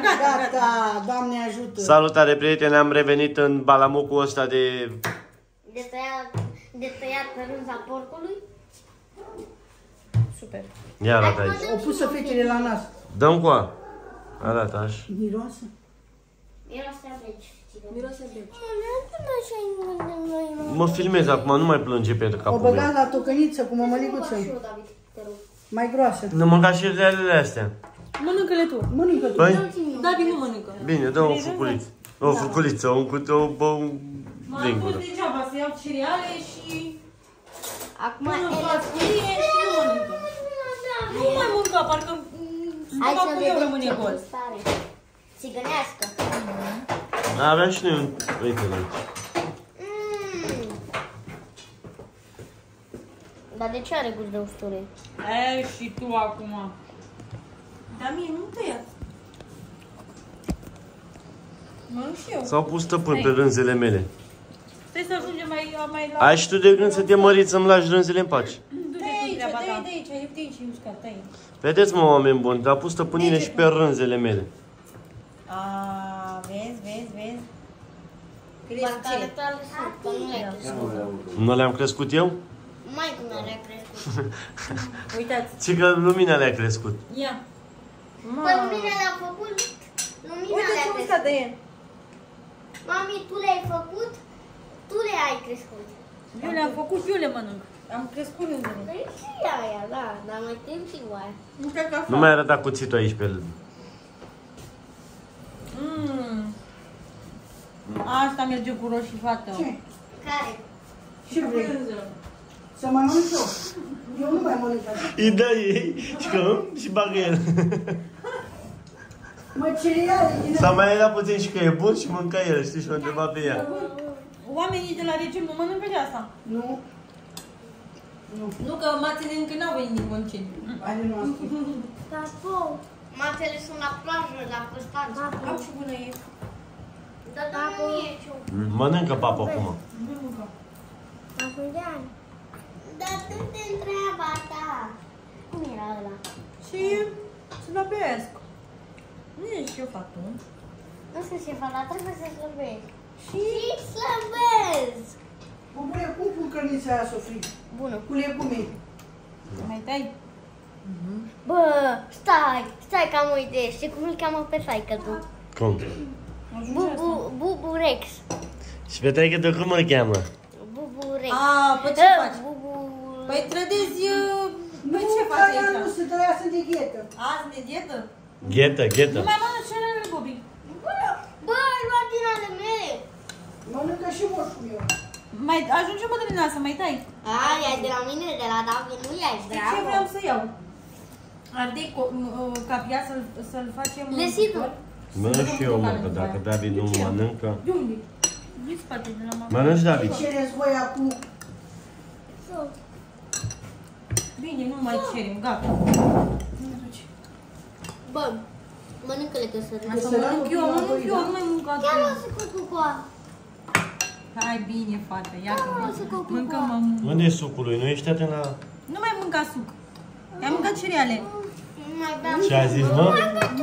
Gata, Gata, Doamne ajută. Salutare prieteni, am revenit în balamucul ăsta de... De tăiat, de tăiat pe rânza porcului. Super. Ia arată aici. O pusă fetele la nas. Dăm cu a. Arată așa. Miroasă. Miroase a veci. Miroase deci. Mă filmez acum, nu mai plânge pe O capul băgat meu. la tocăniță cu mămăliguță. Și eu, David, te rog. Mai groasă. Nu mânca și relele astea. Mănâncă-le tu. Mănâncă tu. Păi? David nu mănâncă. Bine, dă o fuculiță. O fuculiță, un cută, o bă, un M-am lingură. pus degeaba să iau cereale și Acum, pun în ele... farfurie și nu mănâncă. Nu mai mânca, parcă mm, Hai să stopacul meu vedem rămâne ce gol. gust are. Țigănească. Aveam și noi un... Uite-l aici. Mm. Dar de ce are gust de ustură? E, și tu acum. Dar mie nu tăiat. Mănânc și eu. S-au pus stăpâni pe rânzele mele. Trebuie să ajungem mai, mai la... Ai și tu de gând să te măriți să-mi lași rânzele în pace. Du-te Da, cu aici, treaba dă-i, ta. dă-i. aici, ai de aici, e uscat, tăi. Vedeți, mă, oameni buni, dar a pus stăpânire și pe rânzele mele. A, vezi, vezi, vezi. Parcă ale Crezi ce? tale sunt, că nu le-ai crescut. Nu le-am crescut eu? Mai cum le-ai crescut. Uitați. Ci că lumina le-a crescut. Ia. Păi lumina le-a făcut, lumina Uite le-a ce crescut. uscat de el. Mami, tu le-ai făcut, tu le-ai crescut. Eu le-am făcut și eu le mănânc. Am crescut rândele. Păi și aia, da, dar mai timp și oaia. Nu știu că Nu mai arăta cuțitul aici pe el. Mmm. Asta merge cu roșii, fată. Ce? Care? Ce vrei? Să mai mănânc eu? Eu nu mai mănânc așa. Îi dă ei și că hum, și bagă el. Mă, cereale din S-a mai era puțin și că e bun și mânca el, știi, și m-a întrebat pe ea. Oamenii de la regim nu mănâncă de asta. Nu. Nu. Nu că mațele încă n-au venit din concediu. Ale noastre. Papo. Matele sunt la plajă, la Constanța. Am și bună e. Dar da, nu e ciu. Mănâncă papa acum. Nu mâncă. Afulian. Dar tu te întreaba ta. Cum era ăla? Și slăbesc. Nu e și eu fac tu. Nu știu ce fac, dar trebuie să slăbesc. Și slăbesc. Bubule, cum pun cărnița aia să o fric? Bună. Cu legumii. Mai tai? Bă, stai, stai că am o idee. Știi cum îl cheamă pe saică tu? Cum? Bubu, Bubu Rex. Și pe taică de cum îl cheamă? Bubu Rex. A, păi ce Eh, faci? Bubu... Păi trădezi... uh, Nu, Păi ce dar faci ea nu aici? se dă, sunt de ghetă. Azi de dietă? Ghetă, Nu ghetă. mai mănânci cereale, Bobby. Bă, ai luat din ale mele. Mănâncă și moșul meu. Mai ajunge Mădălina să mai tai. Ai, ai de la mine, de la David, nu i-ai, Știi ce bravo. vreau să iau? Ardei co- m- uh, capia să-l, să-l facem... Le în simt. cuptor. Mănânc și eu, mă, că După dacă aia. David nu De ce? mănâncă... De unde? Din spate, de la mama. Mănânci, David? Ce cereți voi acum? Bine, nu mai cerem, gata. Bă, mănâncă-le că să Asta mănânc eu, mănânc eu, nu mai mâncat Chiar eu. o să cu cucoa. Hai bine, fată, ia că o să cu mâncăm mă. Unde e sucul lui? Nu ești atent la... Nu mai mânca suc. Ai mâncat cereale. Nu mai beam. Ce a zis, mă?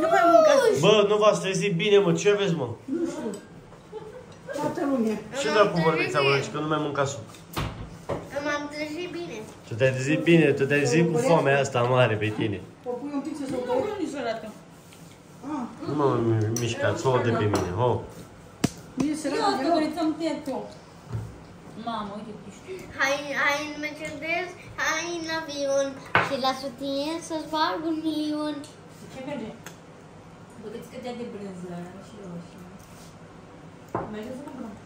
Nu mai mânca suc. Bă, nu v-ați trezit bine, mă, ce aveți, mă? Toată lumea. Ce dracu vorbiți acolo, că nu mai mânca suc? M-am trezit bine. Tu te-ai trezit bine, tu te-ai trezit cu foamea asta mare pe tine. O pui un pic să se Nu, opere. nu, nici o dată. Ah, Nu mă mișcați, o de pe mine, ho. mie se Eu râde asta deloc. vreau să-mi pierd eu. Mamă, uite ce știu. Hai, hai în Mercedes, hai în avion și la sutie să-ți bag un milion. Ce merge? Băgăți câtea de brânză și roșii. Merge să cumpărăm. Hai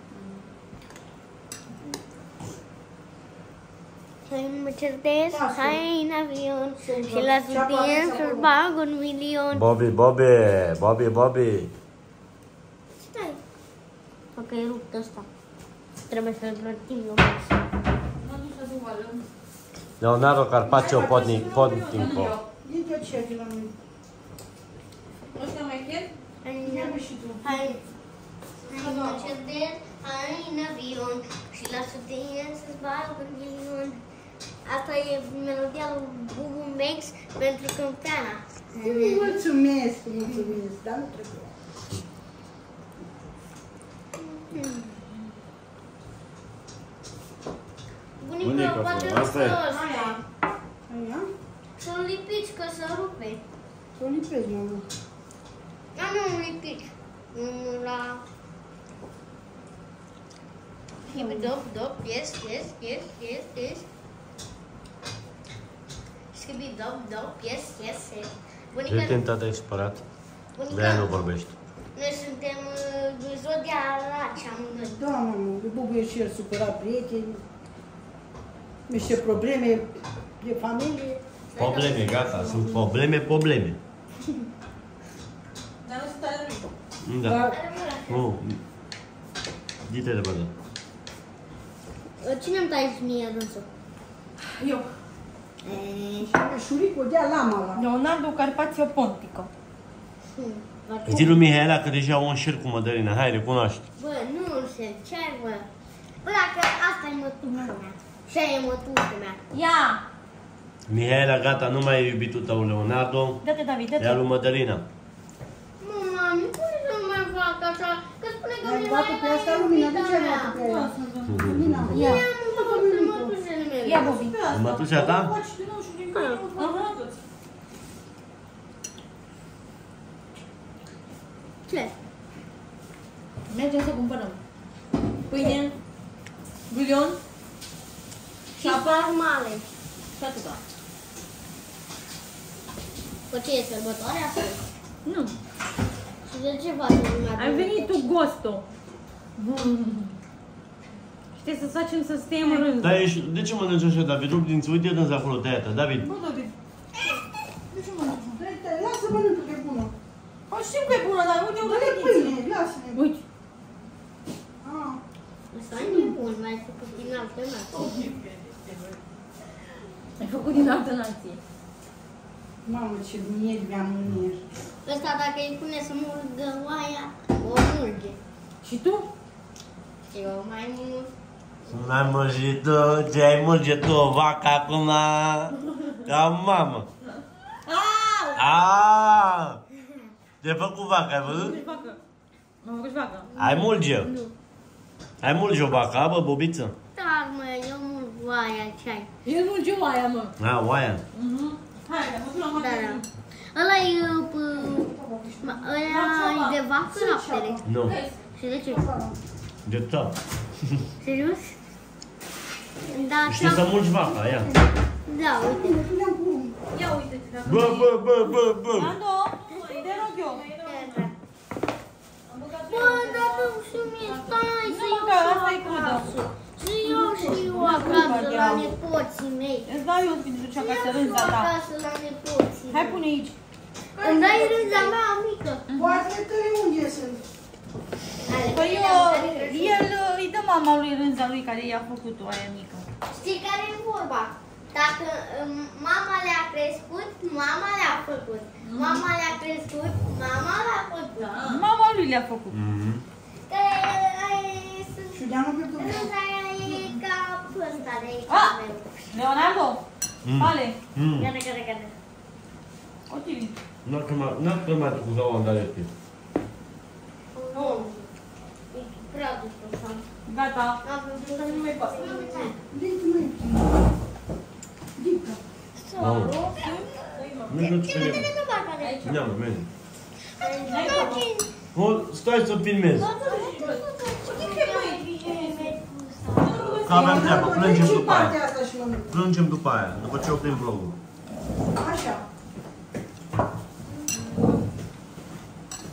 în Mercedes, Pasă. hai în avion și la Ce apare sutie să să-ți acolo? bag un milion. Bobby, Bobby, Bobby, Bobby. Stai. Ok, e rupt ăsta. Trebuie să-l plătim lumea. M-am dus să duc valăm. Leonardo Carpaccio Podnic, Podnico. Din tot ce de la mine. Ăsta mai pierd? Hai Ia în și tu. Hai, hai în Mercedes, hai în avion și la sutie să-ți bag un milion. Asta e melodia lui Bubu Max pentru Câmpeana. Mulțumesc, mulțumesc, dar nu trebuie. Bunica, Bunica, poate asta să e. Aia. Aia? să-l lipiți, că se rupe. Să o lipezi, mamă. Da, nu, lipiți. Nu la... Keep it up, up, yes, yes, yes, yes, yes. Skip it up, up, yes, yes, yes. Bunica, De când tata e supărat? De-aia nu bunica, vorbești. noi suntem uh, zodia raci amândoi. Da, mamă, Bubu e și el supărat, prieteni. Niște probleme de familie. Probleme, gata, sunt probleme, probleme. Dar nu sunt ale lui. Da. Dar Nu. Dite de bădă. Cine îmi tai mie dânsul? Eu. Șuricul dea lama la. Leonardo Carpazio Pontico. Zi lui Mihaela că deja au un șir cu mădălina. Hai, recunoaște. Bă, nu se ce ai, bă? Bă, dacă asta e mătușa mea. Și aia e mătușa mea. Ia! Mihaela, gata, nu mai e iubitul tău, Leonardo. Dă-te, David, Ia dă-te. lui Mădălina. Nu, mami, cum să nu mai fac așa? Că spune că Ai mi luat pe asta, Lumina, de ce ai luat pe aia? Lumina, Ia. Ia, nu mă fac să mătușele mele. Ia, Bobby. Mătușa ta? Aha. Ce? Mergem să cumpărăm. Pâine, bulion Și farmale. și atâta. Bă, ce e sărbătoare astăzi? Nu. Și de ce faci lumea? Ai venit tu, Gosto. Știi să facem să stăm în rând. Dar ești, de ce mănânci așa, David? Rup dinți, uite dânsi acolo, tăia ta. David, Bă, David. De ce mă lași? lasă mănâncă că e bună. Păi știm că e bună, dar uite, Dă-le uite pâine, lasă-ne. Uite. Ah, Asta e nebun, mai făcut din altă nație. Ai făcut din altă nație. Mamă, ce mieri mi-am mânier. Ăsta dacă îi pune să murgă oaia, o murge. Și tu? Eu mai mult. N-ai mărgit tu, ce ai mărgit tu o vacă acum? Ca mamă. Au! Aaaa! Te-ai făcut vacă, ai văzut? Ce facă? Mă fac și facă. Ai mulge. Nu. Ai mulge o vacă, a, bă, bobiță? Da, mă, eu mult oaia ce ai. El mulge oaia, mă. A, oaia. Mhm. Hai, mă duc la Da, da. magazin. Ăla e, p- ăla e de vacă laptele. Nu, Și de ce? de tot. Serios? Da, Știi să mulgi vaca, ia. Da, uite. Le-am pus. Ia uite-te dacă Bă, bă, bă, bă, bă. Ando, te rog eu. Bă, dar tu și mie, stai să Nu, iau că și asta e eu crudă. acasă. Să iau și eu acasă la nepoții mei. Îți dau eu când duci Să acasă iau și eu rânza ta. acasă la nepoții Hai mei. pune aici. Îmi dai rânza mea mică. Poate tăi unde sunt. Ale, Păi ele eu, au care crescut. el îi dă mama lui rânza lui care i-a făcut-o aia mică. Știi care e vorba? Dacă um, mama le-a crescut, mama le-a făcut. Mama le-a crescut, mama le-a făcut. Mama lui le-a făcut. Mhm. Că e- sunt Și de-a nu pe cum. Rânza aia e ca ăsta de aici. Ah! Leonardo, Mm. ale, Mm. Gata, gata, gata. Otivi. Nu că mai, nu că mai trecut la onda de timp. Nu. E prea dus așa. Gata. Am văzut că Nu mai pasă. Dita, măi. Dita. Mamă. Nu știu ce Cine e. vine de parcă de aici? Ia, mă, vezi. N-ai făcut. O, stai să filmez. Că avem treabă, plângem Și după aia. partea asta și mănânc. Plângem după aia, după ce oprim vlogul. Așa.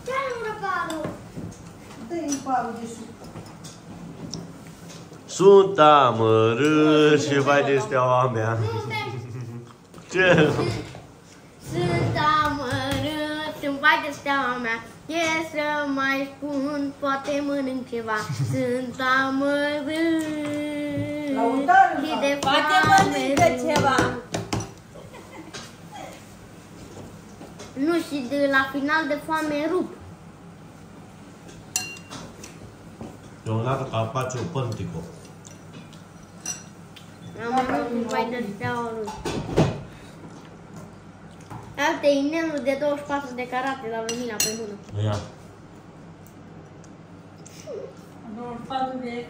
Ce-ai în răcarul? Dă-i în parul de suc. Sunt amărât și vai de steaua mea. Nu, stai. Ce? Sunt amărât, sunt vai de steaua mea E să mai spun, poate mănânc ceva Sunt amărât Lăutară, Și de Poate foame mănâncă râd. ceva. Nu, și de la final de foame rup Leonardo Carpaccio Pontico. Am mănâncat vai de steaua lui. Alte inelul de 24 de carate la lumina pe mână. Ia. Doar patru de...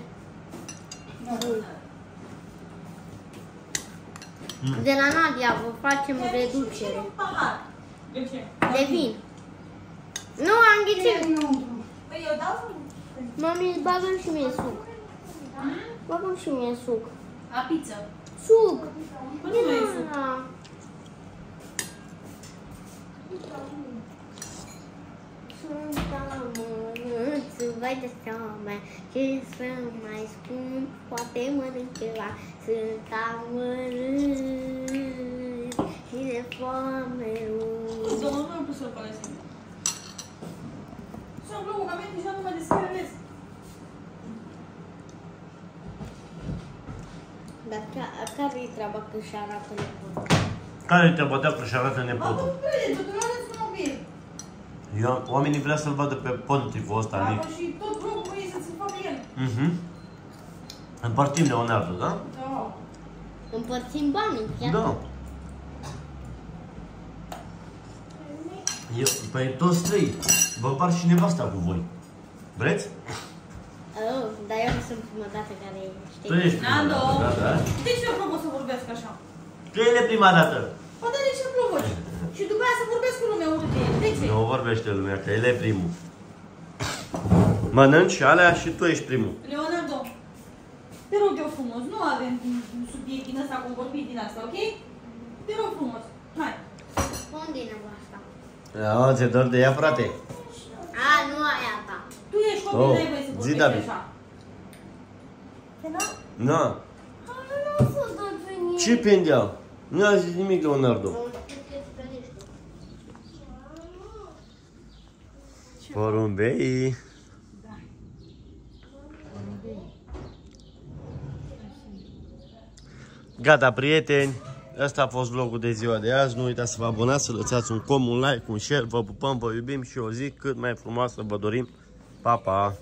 De la Nadia vă facem reducere. Un pahar. De ce? De vin. Nu am ghicit. Păi eu dau Mami, bagă și mie suc. Bagă și mie suc. La pizza. Suc. Păi nu mai e suc. Da. Sunt amărât, vai de seama mea, ce să mai spun, poate mănânc ceva. Sunt amărât și de foame urât. Domnul nu am pus să-l folosim. Sunt lungamente și nu mă descăresc. Dar ca- care-i treaba că și arată nepotul? Care te bătea că și arată Mă, nepotul? cum crede, tu nu arăți un mobil. Eu, oamenii vrea să-l vadă pe pontiful ăsta mic. Apă și tot locul e să-ți facă el. Mhm. Împărțim Leonardo, da? Da. Împărțim banii, chiar? Da. Eu, păi toți trei. Vă împart și nevasta cu voi. Vreți? Oh, dar eu nu sunt prima dată care știi. Tu ești prima Nando. dată, da, da. De ce eu provoc să vorbesc așa? Tu e prima dată. Poate de ce provoci? Și după aia să vorbesc cu lumea urâtă. De ce? Nu vorbește lumea, că el e primul. Mănânci și alea și tu ești primul. Leonardo, te rog eu frumos, nu avem un subiect din ăsta cu vorbit din asta, ok? Te rog frumos, hai. Unde e nevasta? A, ți-e dor de ea, frate? A, nu aia ta. Tu ești copil, Oh, n-ai voie să zi, vorbești David. așa. Te da? Na. Nu sunt întâlnit. Ce pendeal? Nu a zis nimic, Leonardo. Porumbei. Gata, prieteni. Asta a fost vlogul de ziua de azi. Nu uitați să vă abonați, să lăsați un com, un like, un share. Vă pupăm, vă iubim și o zi cât mai frumoasă vă dorim. Pa, pa!